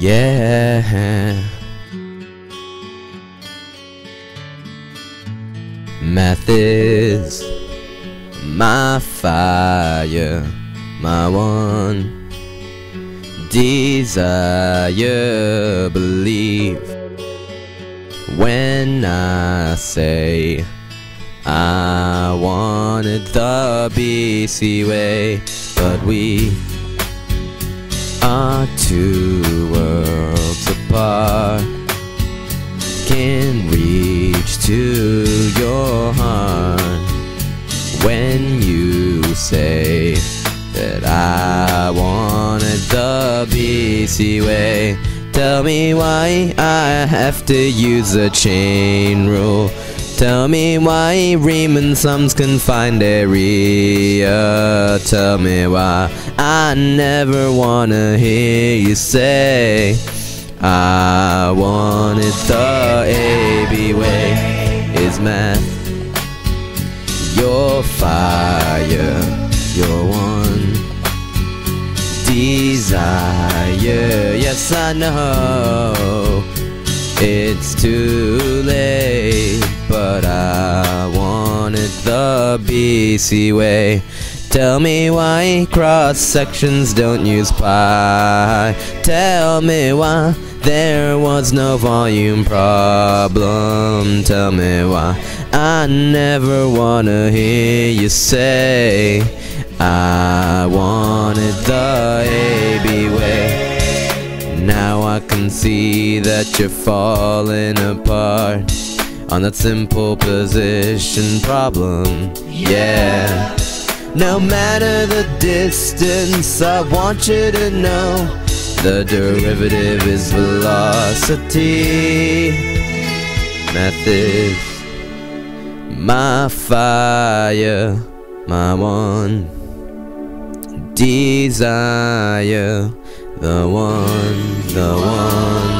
Yeah. Math is my fire, my one desire. Believe when I say I wanted the BC way, but we are two worlds apart. Can reach to your heart when you say that I wanted the BC way. Tell me why I have to use a chain rule. Tell me why Riemann sums confined area. Tell me why I never wanna hear you say I wanted the AB way. Is math your fire, your one desire? Yes, I know it's too late, but I wanted the BC way. Tell me why cross sections don't use pi. Tell me why there was no volume problem. Tell me why I never wanna hear you say I wanted the AB way. Now I can see that you're falling apart on that simple position problem. Yeah. No matter the distance, I want you to know the derivative is velocity. Method, my fire, my one desire. The one, the one, the one,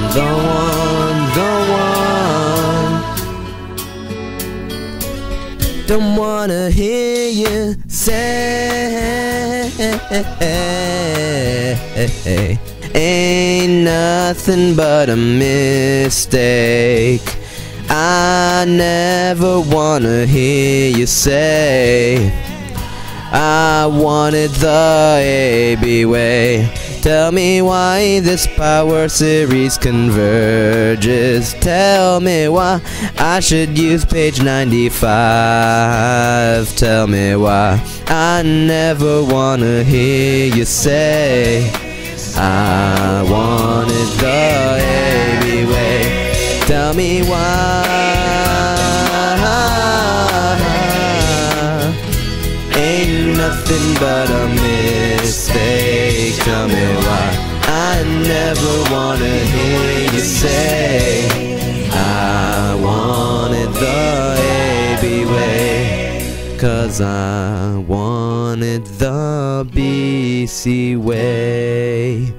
wanna hear you say Ain't nothing but a mistake. I never wanna hear you say I wanted the AB way Tell me why this power series converges. Tell me why I should use page 95. Tell me why I never wanna hear you say I wanted the AB way. Tell me why. Ain't nothing but a mistake. Tell me why I never wanna hear you say I wanted the AB way. Cause I wanted the BC way.